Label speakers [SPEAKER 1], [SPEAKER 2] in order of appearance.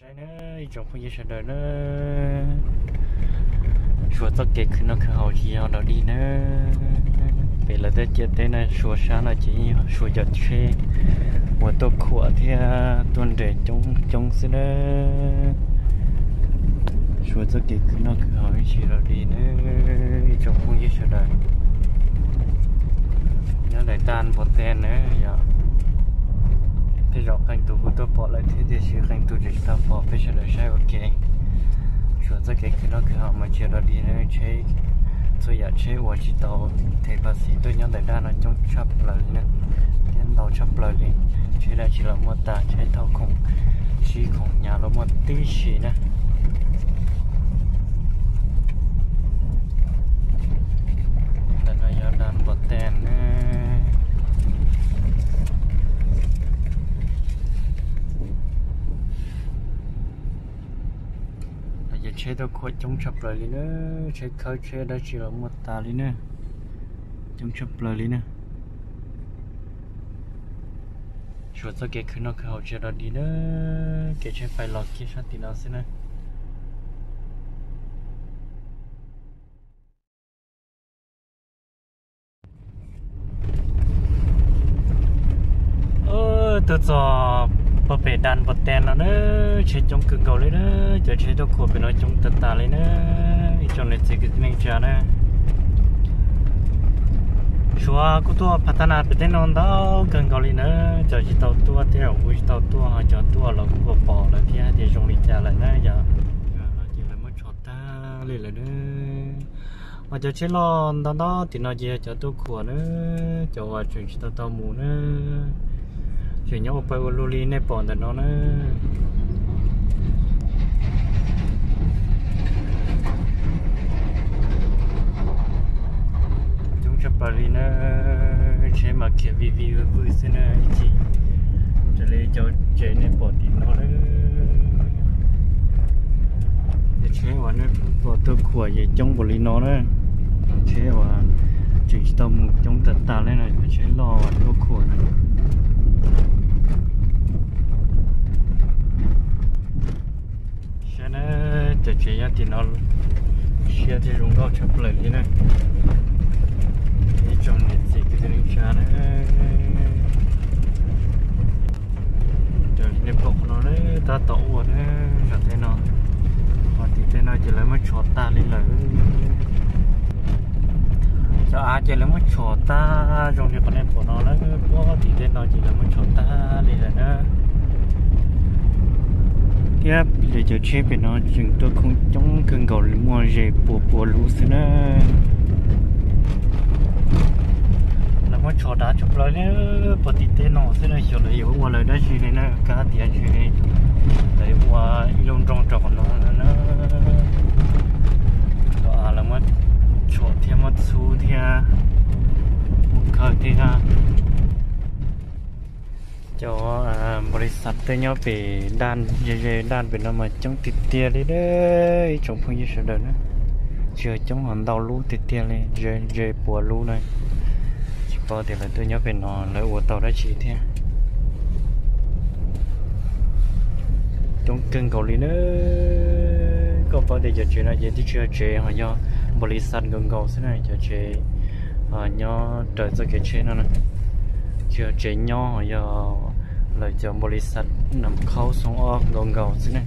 [SPEAKER 1] sai nữa trong không gì sợ nữa. Chùa tóc kẹt nó cứ hậu gì họ đó đi nữa. Về là tới chết tới này chùa sáng là chỉ chùa giật xe của tôi khủa thì à, tuần để chống chống xí nữa. Chùa tóc kẹt nó cứ hậu gì đó đi nữa. Trong không gì sợ nhớ lại tan một tên nữa, giờ thì rõ khanh tu của tôi bỏ lại thế thì sẽ khanh tu chỉ ta bỏ phải sẽ lại sai ok cho tất cả cái nó cứ họ mà chưa đó đi nữa chế tôi giờ chế và chỉ tàu thì bác sĩ tôi nhớ tại đa nó trong chấp lời nữa tiến đầu chấp lời đi. Chế đây chỉ là một tà chế thao khủng chỉ khủng nhà nó một tí xí nữa lần này giờ đàn bật đèn nữa giờ chế đâu có chống chập lại đi nữa chế khơi chế đã chỉ là một tà lý nữa chống chập lại lý nữa chuột cho cái khứ nó khứ hậu chế đó đi nữa. Cái chế phải lọt kia sát tí nó xin nữa ơ tôi bờ bể đàn nó nữa chế trong cứng cầu lên nữa, giờ chế đâu của bị nó trong tật tà lên nữa. Trong này sẽ cái này trả nữa. Chua của tôi phát triển bên nó đó cứng cầu lên nữa. Giờ chỉ tàu tua theo vui tàu tua họ cho tua là cũng bỏ là thì thì trong này trả lại nữa, giờ. Chỉ là mất chọt ta, lên lại nữa. Mà giờ chế lo đó đó, thì nó giờ cho tôi của nữa. Cho vào chuyện tàu tàu mù nữa chỉ nhớ phải vào luli này bỏ để nó nữa chúng chấp bari nữa chế mà kia vi vi vui xin nữa chị. Cho lấy cho chế này bỏ đi nó nữa để chế vào nó bỏ tôi khỏe vậy trong bộ lý nó nữa chế vào chỉ tao một trong tận ta lên này. Chế lo nó khỏe này nó để chế thì nó xe thì rung đó chấp lại đi này. Đi chọn nhiệt thì cái gì cha này rồi này bọc nó đấy, ta tổ rồi đấy, là thế nó và thì thế nó chỉ lấy mấy chọt ta lên là cho ai chỉ lấy mấy chọt ta trong này con em của nó đấy có thì thế nó chỉ lấy mấy chọt ta lên là nó tiếp để cho chế về nó chúng tôi không chống cơn cầu mua về bùa bùa lúa xí nữa làm mà cho đá chụp lại nữa bữa tít tên nó xí nữa cho lấy qua lời đó xí này nữa cá tiền xí này. Lông trong trồng nó nữa đó là mà cho thêm một số thêm một cái thêm cho à, บริษัทตัวเนี้ยไปด้านเย่ๆด้านเป็นอะไรจงติดเตียเลยเด้อจงพึ่งยิ่งเสด็จนะเชื่อจงหันดาวรู้ติดเตียเลยเย่เย่ปวดรู้เลยพอเดี๋ยวตัวเนี้ยเป็นนอนแล้วอวดต่อได้ชีเที่ยจงกึ่งเกาหลีเนอะก็พอเดี๋ยวจะเจอนะเย่ที่เชื่อเจหันยอบริษัทกึ่งเกาใช่ไหมจะเจหันยอเดินจะเกิดเช่น เลยเจอบริษัทนำเข้าส่งออกโรงเก่าใช่ไหม